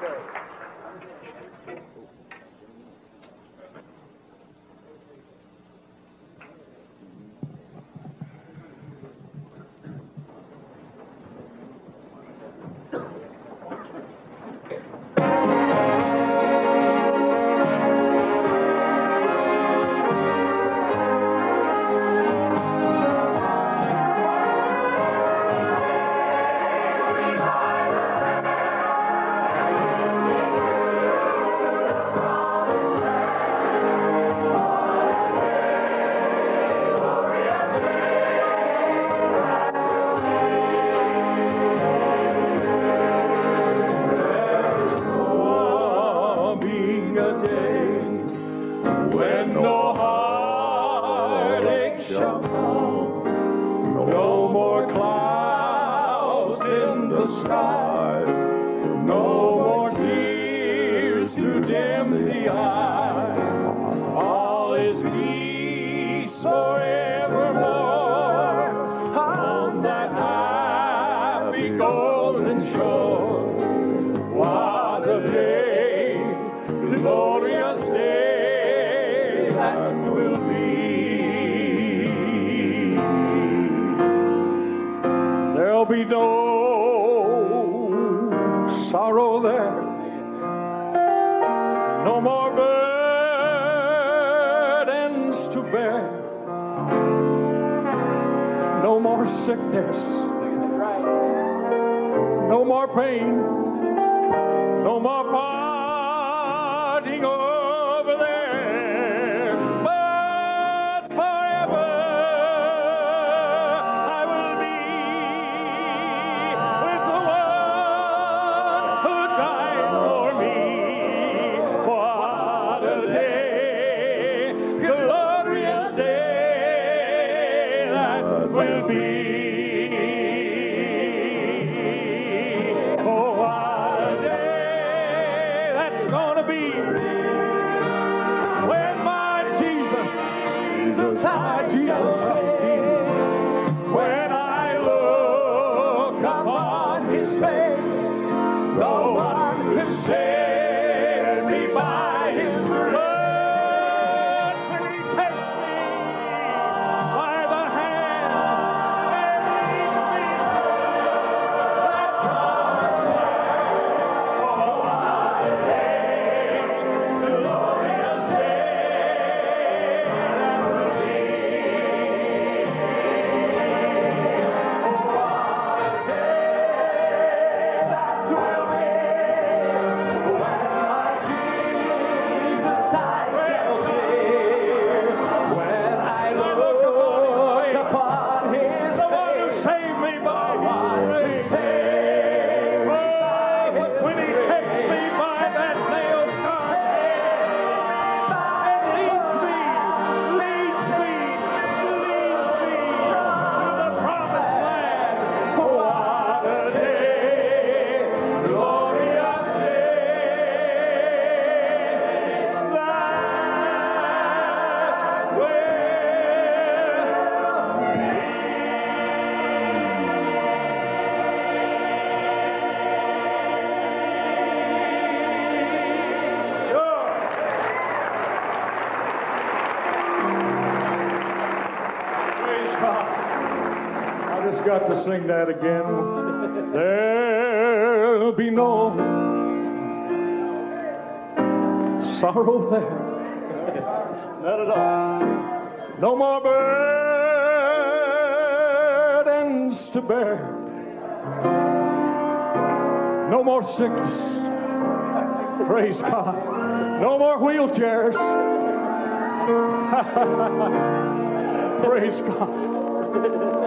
Sunday. when no heartache shall come, no more clouds in the sky. be no sorrow there, no more burdens to bear, no more sickness, no more pain, no more poverty. just got to sing that again. There'll be no sorrow there. Not at all. No more burdens to bear. No more sickness. Praise God. No more wheelchairs. Praise God.